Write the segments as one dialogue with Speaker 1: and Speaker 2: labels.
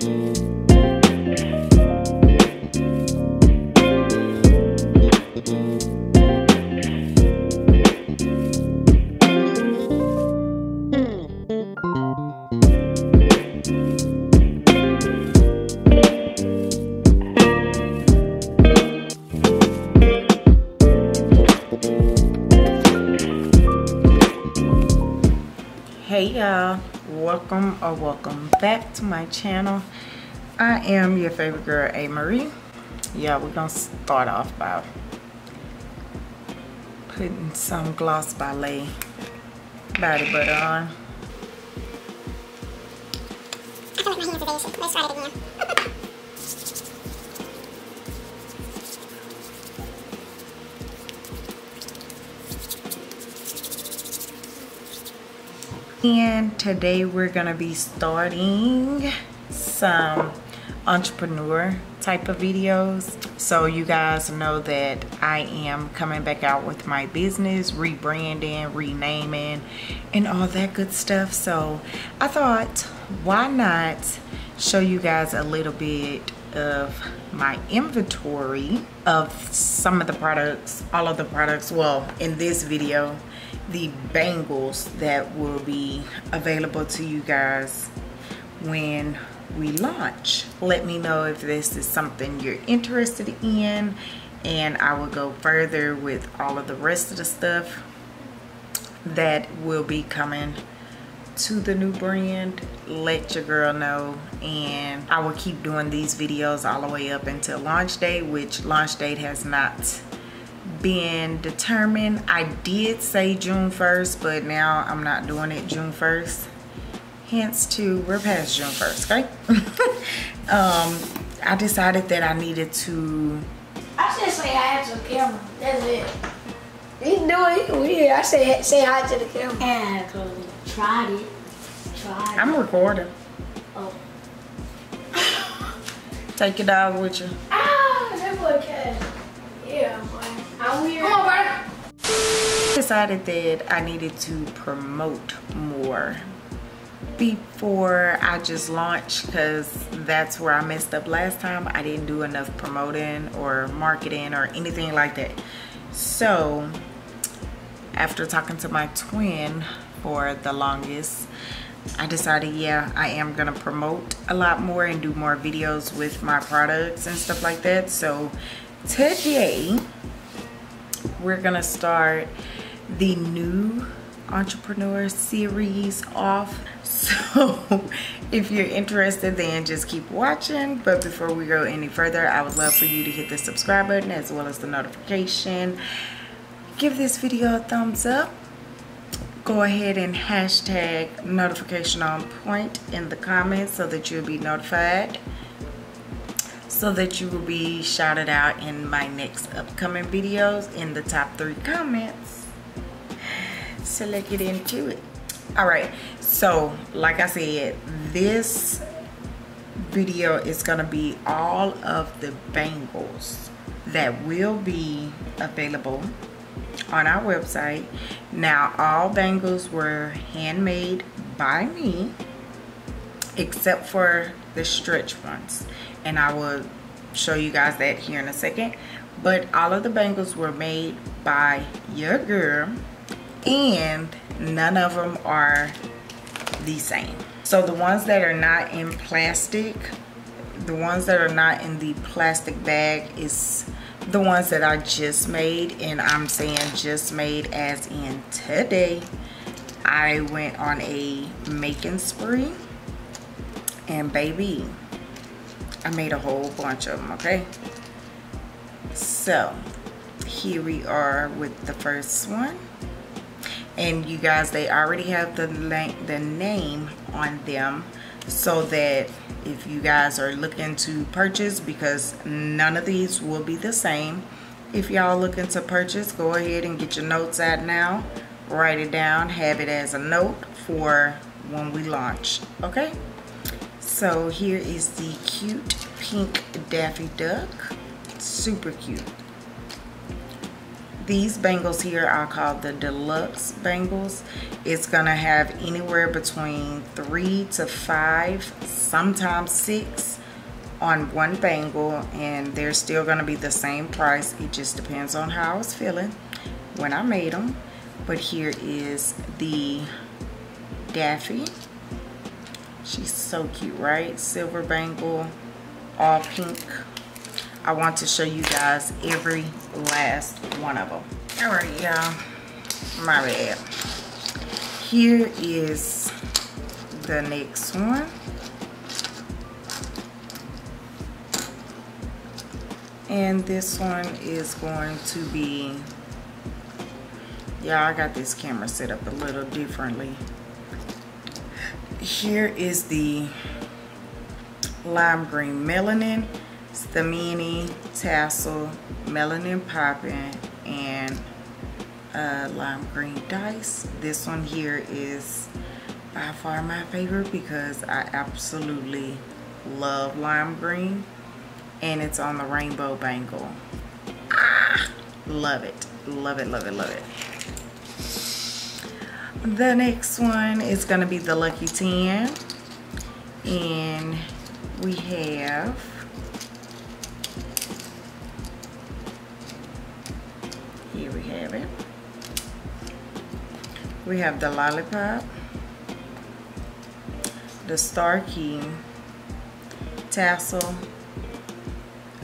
Speaker 1: hey back to my channel. I am your favorite girl A.MaRee. Yeah we're gonna start off by putting some gloss ballet body butter on.
Speaker 2: I
Speaker 1: and today we're gonna be starting some entrepreneur type of videos. So you guys know that I am coming back out with my business rebranding renaming and all that good stuff. So I thought why not show you guys a little bit of my inventory of some of the products all of the products. Well in this video the bangles that will be available to you guys when we launch. Let me know if this is something you're interested in and I will go further with all of the rest of the stuff that will be coming to the new brand let your girl know and I will keep doing these videos all the way up until launch day which launch date has not been determined. I did say June 1st, but now I'm not doing it June 1st. Hence to, we're past June 1st, okay? um, I decided that I needed to...
Speaker 3: I just say hi to the camera. That's it. You can do it. You weird. I say say hi to the camera.
Speaker 4: Yeah, cause tried it. Tried it.
Speaker 1: I'm recording.
Speaker 4: Oh.
Speaker 1: Take your dog with you.
Speaker 3: Ah, that boy cat. Yeah, boy. Weird. Come on,
Speaker 1: decided that I needed to promote more before I just launched because that's where I messed up last time. I didn't do enough promoting or marketing or anything like that. So after talking to my twin for the longest, I decided, yeah, I am gonna promote a lot more and do more videos with my products and stuff like that. So today, we're gonna start the new entrepreneur series off. So if you're interested then just keep watching. But before we go any further i would love for you to hit the subscribe button as well as the notification. Give this video a thumbs up. Go ahead and hashtag notification on point in the comments so that you'll be notified so that you will be shouted out in my next upcoming videos in the top three comments. So let's get into it. All right, so like I said, this video is gonna be all of the bangles that will be available on our website. Now, all bangles were handmade by me, except for the stretch ones and I will show you guys that here in a second. But all of the bangles were made by your girl and none of them are the same. So the ones that are not in plastic the ones that are not in the plastic bag is the ones that I just made and I'm saying just made as in today. I went on a making spree and baby I made a whole bunch of them, okay? So, here we are with the first one. And you guys, they already have the, the name on them so that if you guys are looking to purchase, because none of these will be the same. If y'all looking to purchase, go ahead and get your notes out now. Write it down, have it as a note for when we launch, okay? So here is the cute pink Daffy Duck. Super cute. these bangles here I call the deluxe bangles. It's gonna have anywhere between three to five, sometimes six on one bangle and they're still gonna be the same price. It just depends on how I was feeling when I made them. But here is the Daffy. She's so cute, right? Silver bangle, all pink. I want to show you guys every last one of them. All right, y'all. My bad. Here is the next one. And this one is going to be, yeah, I got this camera set up a little differently. Here is the lime green melanin the mini tassel melanin popping and uh, lime green dice. This one here is by far my favorite because I absolutely love lime green and it's on the rainbow bangle. Ah, love it. Love it love it love it the next one is going to be the lucky 10 and we have here we have it. We have the lollipop the star key tassel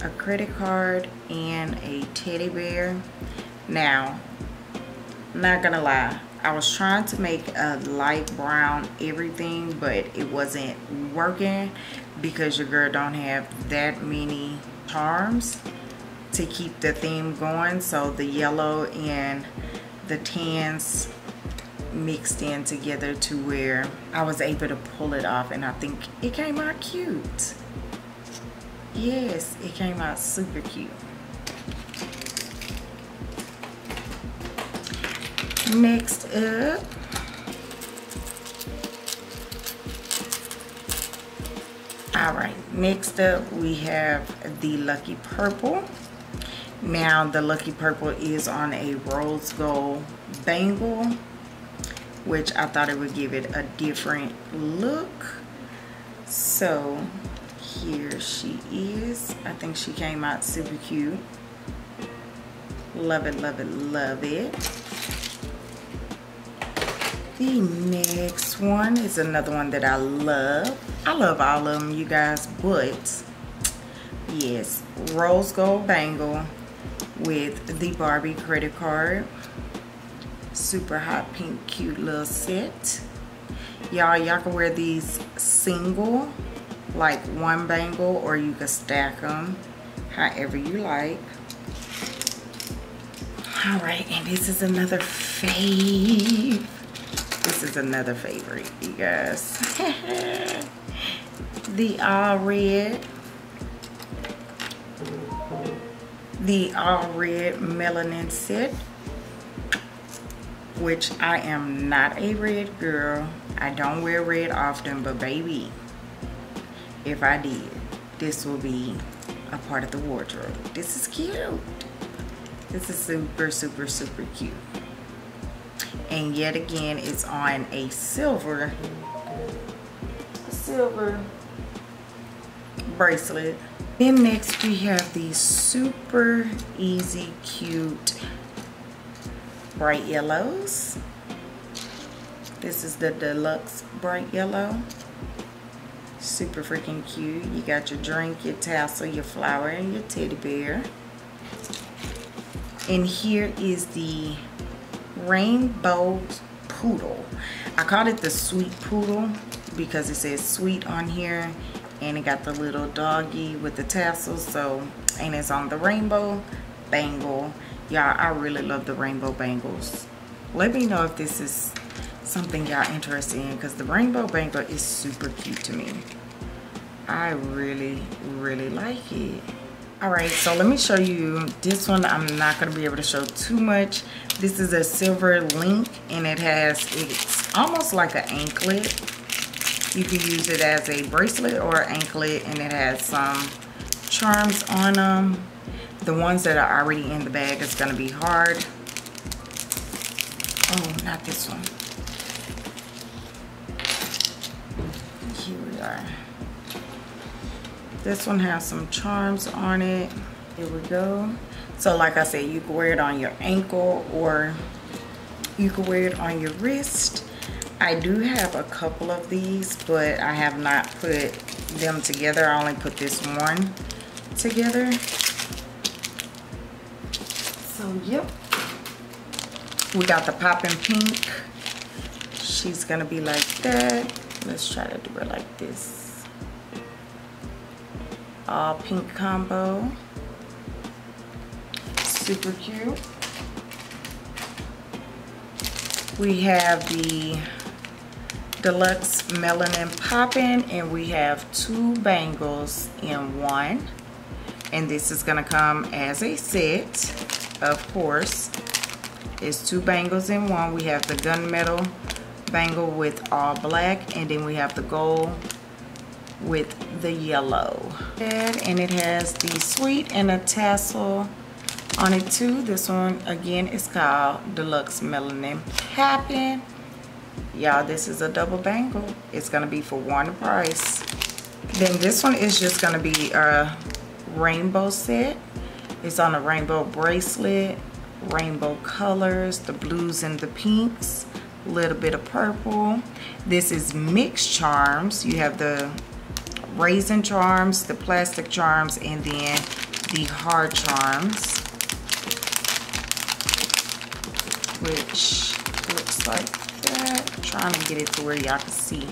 Speaker 1: a credit card and a teddy bear. Now not gonna lie I was trying to make a light brown everything but it wasn't working because your girl don't have that many charms to keep the theme going. So the yellow and the tans mixed in together to where I was able to pull it off and I think it came out cute. Yes it came out super cute Next up, all right, next up we have the Lucky Purple. Now the Lucky Purple is on a rose gold bangle, which I thought it would give it a different look. So here she is. I think she came out super cute. Love it, love it, love it. The next one is another one that I love. I love all of them, you guys, but yes, rose gold bangle with the Barbie credit card. Super hot pink cute little set. Y'all, y'all can wear these single, like one bangle, or you can stack them however you like. All right, and this is another fave this is another favorite, you guys. the all red. The all red melanin set. Which I am not a red girl. I don't wear red often, but baby, if I did, this will be a part of the wardrobe. This is cute. This is super, super, super cute and yet again it's on a silver silver bracelet. Then next we have these super easy cute bright yellows. This is the deluxe bright yellow. Super freaking cute. You got your drink your tassel your flower and your teddy bear. And here is the rainbow poodle. I called it the sweet poodle because it says sweet on here and it got the little doggy with the tassels so and it's on the rainbow bangle. Y'all I really love the rainbow bangles. Let me know if this is something y'all interested in because the rainbow bangle is super cute to me. I really really like it all right so let me show you this one i'm not going to be able to show too much this is a silver link and it has it's almost like an anklet you can use it as a bracelet or anklet and it has some charms on them The ones that are already in the bag is gonna be hard. Oh, not this one. Here we are. This one has some charms on it. Here we go. So like I said, you can wear it on your ankle or you can wear it on your wrist. I do have a couple of these, but I have not put them together. I only put this one together. So, yep. We got the popping pink. She's gonna be like that. Let's try to do her like this. All pink combo. Super cute. We have the deluxe melanin popping and we have two bangles in one and this is gonna come as a set of course it's two bangles in one we have the gunmetal bangle with all black and then we have the gold with the yellow. And it has the sweet and a tassel on it too. This one again is called deluxe melanin popping y'all this is a double bangle. It's gonna be for one price. Then this one is just gonna be a rainbow set. It's on a rainbow bracelet rainbow colors the blues and the pinks a little bit of purple. This is mixed charms. You have the raisin charms the plastic charms and then the hard charms which looks like that. I'm trying to get it to where y'all can see.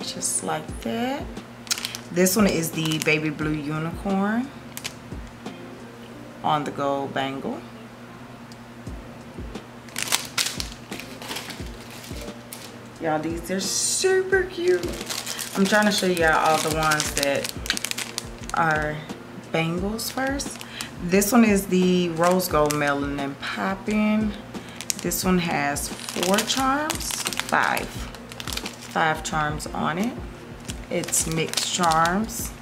Speaker 1: Just like that. This one is the baby blue unicorn on the gold bangle. Y'all, these are super cute. I'm trying to show y'all all the ones that are bangles first. This one is the rose gold melanin popping. This one has four charms, five, five charms on it. It's mixed charms.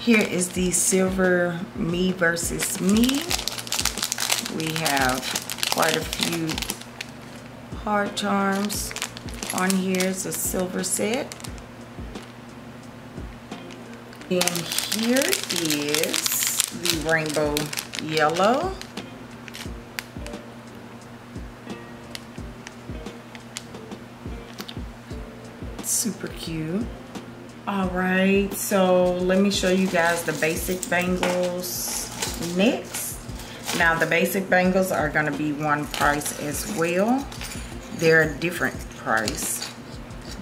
Speaker 1: Here is the silver me versus me. We have quite a few hard charms on here is a silver set. And here is the rainbow yellow. Super cute. All right, so let me show you guys the basic bangles next. Now the basic bangles are gonna be one price as well. They're different price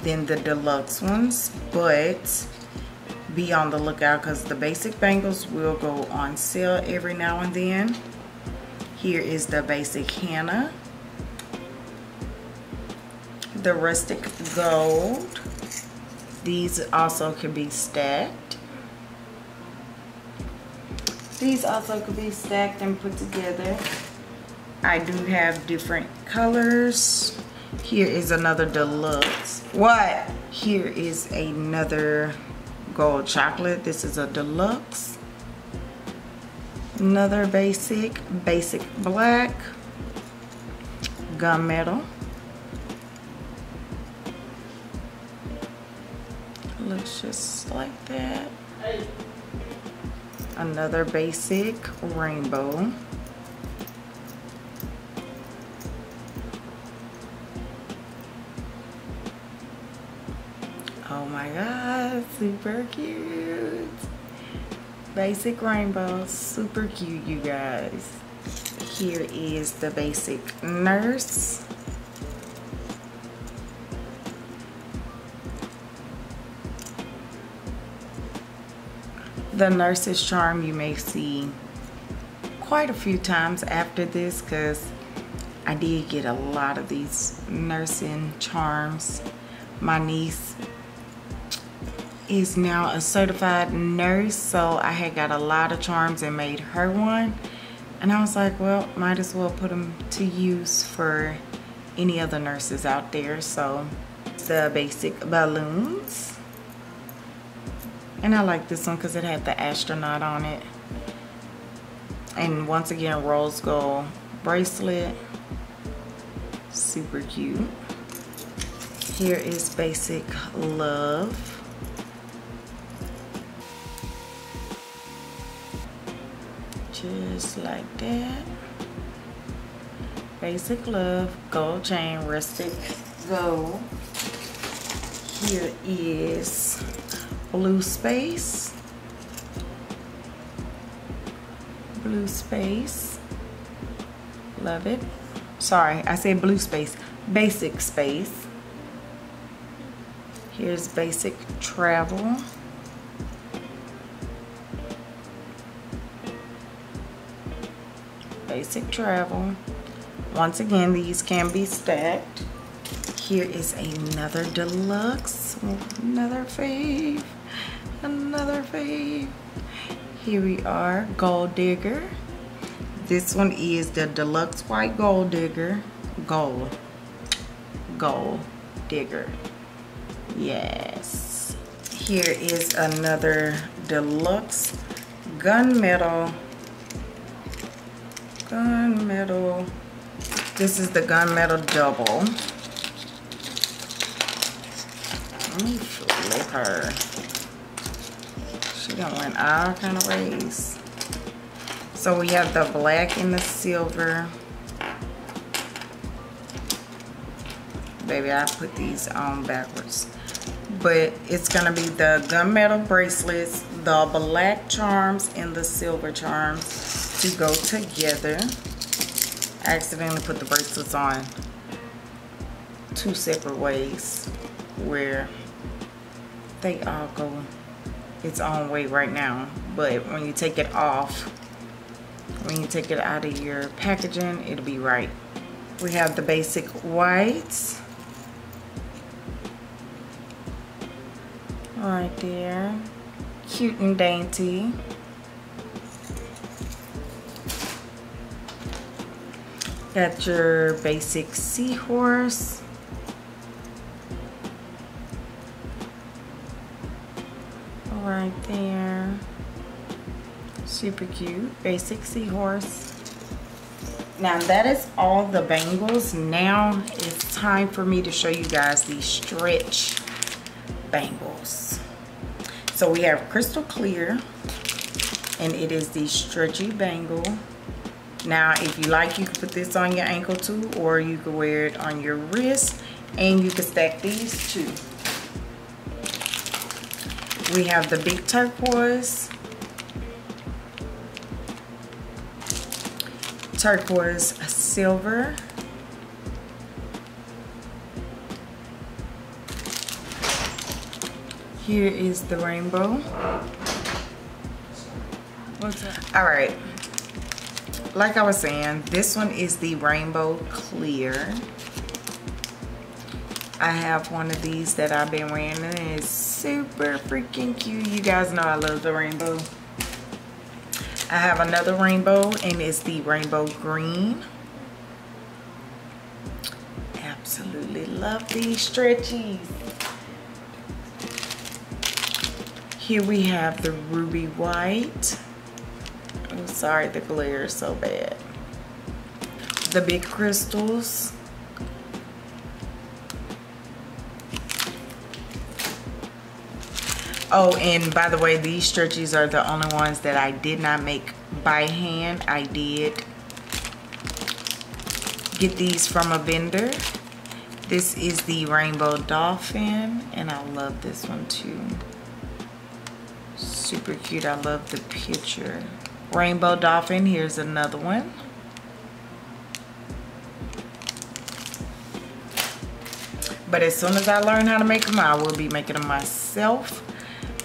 Speaker 1: than the deluxe ones, but be on the lookout because the basic bangles will go on sale every now and then. Here is the basic henna. The rustic gold. These also can be stacked. These also could be stacked and put together. I do have different colors. Here is another deluxe. What? Here is another gold chocolate. This is a deluxe. Another basic, basic black, gunmetal. Looks just like that. Another basic rainbow. My god, ah, super cute. Basic rainbow, super cute you guys. Here is the basic nurse. The nurse's charm you may see quite a few times after this because I did get a lot of these nursing charms. My niece is now a certified nurse so I had got a lot of charms and made her one and I was like well might as well put them to use for any other nurses out there so the basic balloons And I like this one because it had the astronaut on it. And once again, rose gold bracelet. Super cute. Here is Basic Love. Just like that. Basic Love, gold chain, rustic gold. Here is Blue Space. Blue Space. Love it. Sorry, I said Blue Space. Basic Space. Here's Basic Travel. Basic Travel. Once again, these can be stacked. Here is another deluxe, another fave, another fave. Here we are, Gold Digger. This one is the deluxe white gold digger, gold, gold digger. Yes. Here is another deluxe gunmetal, gunmetal. This is the gunmetal double. Let me flip her. She done went all kind of ways. So we have the black and the silver. Baby, I put these on backwards. But it's gonna be the gunmetal bracelets, the black charms, and the silver charms to go together. I accidentally put the bracelets on two separate ways where they all go its own way right now. But when you take it off, when you take it out of your packaging, it'll be right. We have the basic whites. Right there. Cute and dainty. Got your basic seahorse. Right there. Super cute. Basic seahorse. Now that is all the bangles. Now it's time for me to show you guys the stretch bangles. So we have crystal clear and it is the stretchy bangle. Now if you like you can put this on your ankle too or you can wear it on your wrist and you can stack these too. We have the big turquoise, turquoise silver, here is the rainbow. All right, like I was saying, this one is the rainbow clear. I have one of these that I've been wearing and it's super freaking cute. You guys know I love the rainbow. I have another rainbow and it's the rainbow green. Absolutely love these stretchies. Here we have the ruby white. Sorry the glare is so bad. The big crystals. Oh, and by the way, these stretchies are the only ones that I did not make by hand. I did get these from a vendor. This is the Rainbow Dolphin, and I love this one too. Super cute. I love the picture. Rainbow Dolphin, here's another one. But as soon as I learn how to make them, I will be making them myself.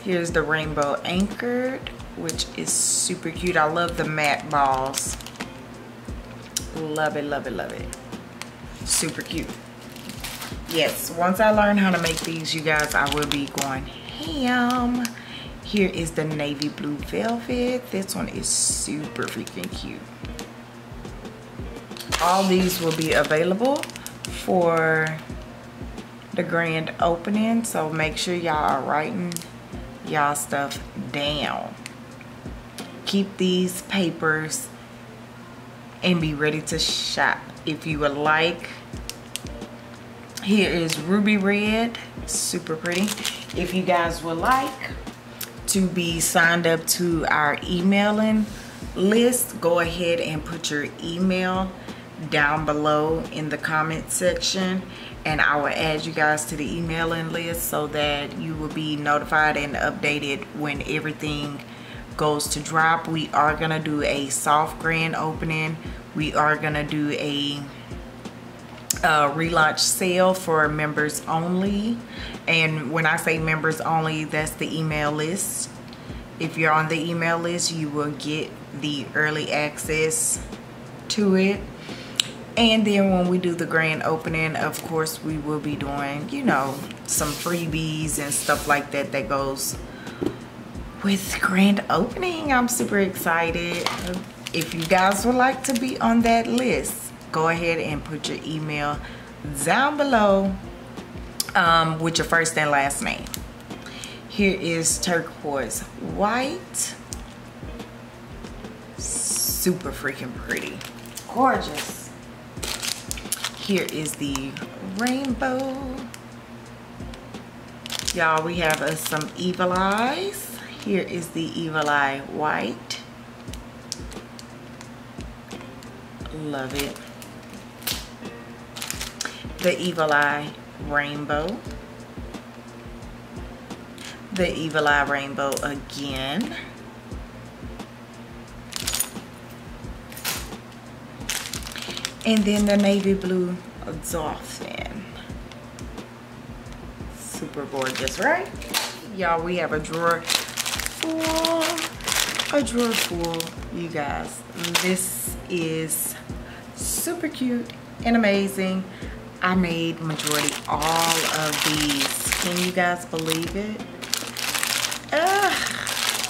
Speaker 1: Here's the rainbow anchored, which is super cute. I love the matte balls. Love it, love it, love it. Super cute. Yes, once I learn how to make these, you guys, I will be going ham. Here is the navy blue velvet. This one is super freaking cute. All these will be available for the grand opening. So make sure y'all are writing y'all stuff down. Keep these papers and be ready to shop. If you would like, here is ruby red, super pretty. If you guys would like to be signed up to our emailing list, go ahead and put your email down below in the comment section and I will add you guys to the emailing list so that you will be notified and updated when everything goes to drop. We are gonna do a soft grand opening. We are gonna do a uh, relaunch sale for members only. And when I say members only, that's the email list. If you're on the email list, you will get the early access to it and then when we do the grand opening of course we will be doing you know some freebies and stuff like that that goes with grand opening i'm super excited if you guys would like to be on that list go ahead and put your email down below um, with your first and last name here is turquoise white super freaking pretty gorgeous here is the rainbow. Y'all, we have uh, some evil eyes. Here is the evil eye white. Love it. The evil eye rainbow. The evil eye rainbow again. And then the navy blue dolphin. Super gorgeous, right? Y'all, we have a drawer full, a drawer full, you guys. This is super cute and amazing. I made majority all of these. Can you guys believe it? Uh,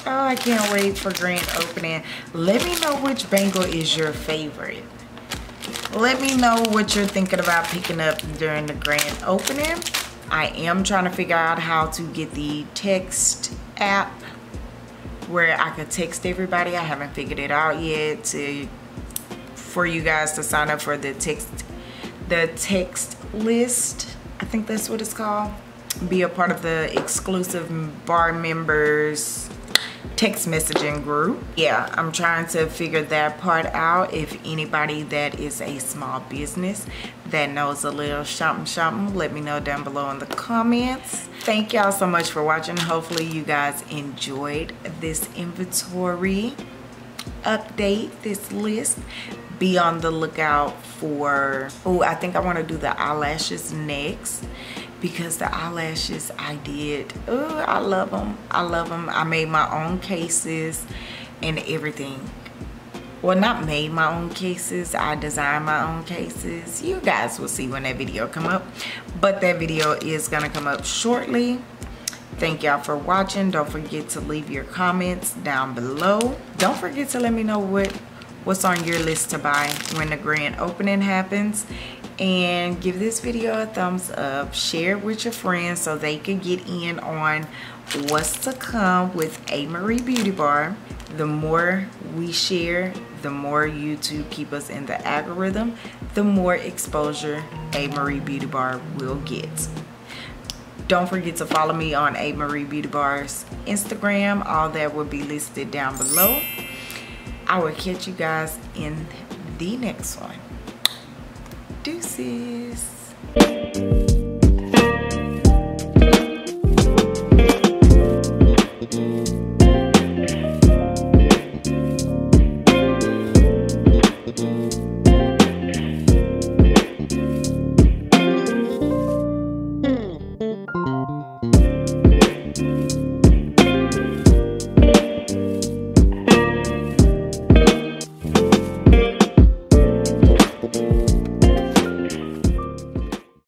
Speaker 1: oh, I can't wait for grand opening. Let me know which bangle is your favorite let me know what you're thinking about picking up during the grand opening i am trying to figure out how to get the text app where i could text everybody i haven't figured it out yet to for you guys to sign up for the text the text list i think that's what it's called be a part of the exclusive bar members text messaging group. Yeah, I'm trying to figure that part out. If anybody that is a small business that knows a little shopping shopping, let me know down below in the comments. Thank y'all so much for watching. Hopefully you guys enjoyed this inventory update, this list. Be on the lookout for, oh, I think I want to do the eyelashes next because the eyelashes I did, oh, I love them. I love them. I made my own cases and everything. Well, not made my own cases. I designed my own cases. You guys will see when that video come up. But that video is to come up shortly. Thank y'all for watching. Don't forget to leave your comments down below. Don't forget to let me know what what's on your list to buy when the grand opening happens. And give this video a thumbs up. Share it with your friends so they can get in on what's to come with A.MaRee beauty bar. The more we share the more youtube keep us in the algorithm the more exposure A.MaRee beauty bar will get. Don't forget to follow me on A.MaRee beauty bar's instagram. All that will be listed down below i will catch you guys in the next one Deuces.